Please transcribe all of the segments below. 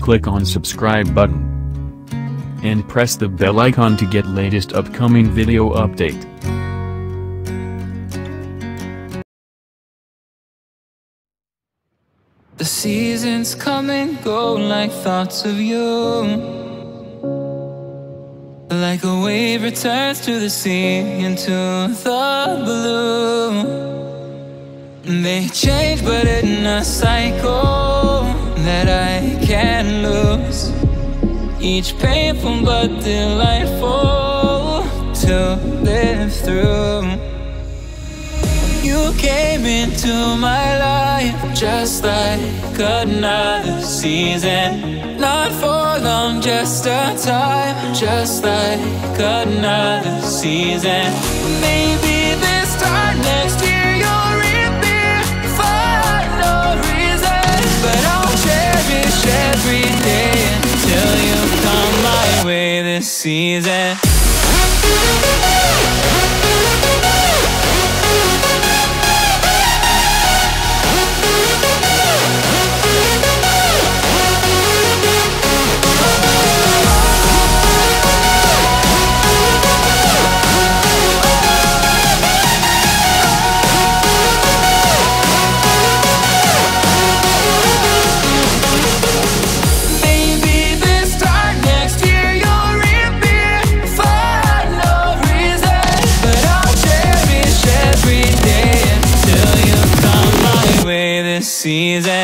click on subscribe button. And press the bell icon to get latest upcoming video update. The seasons come and go like thoughts of you. Like a wave returns to the sea into the blue. They change, but in a cycle can't. Each painful but delightful to live through. You came into my life just like another season. Not for long, just a time, just like another season. Maybe this time next year season. Season.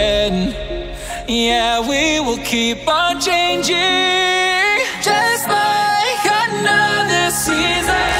Again. Yeah, we will keep on changing just like another season.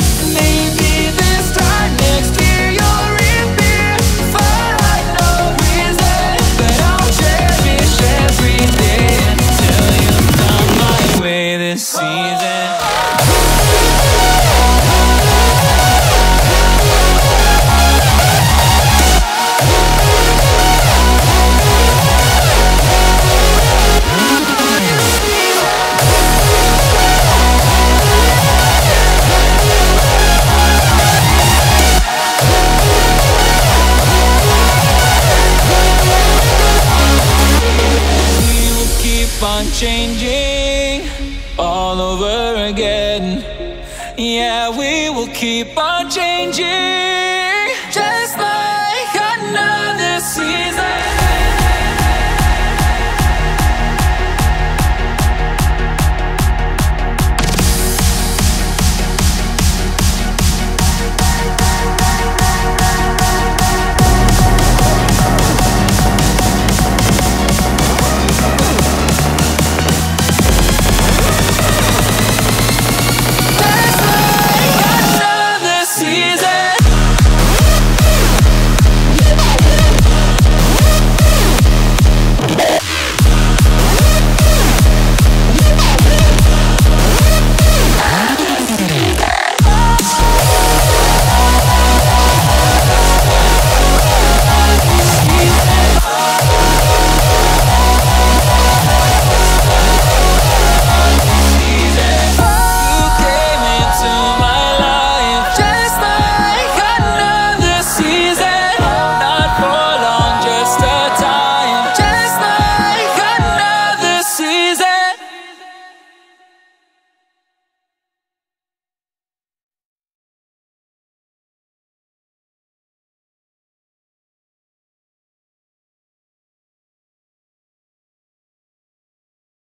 will keep on changing, just like another season.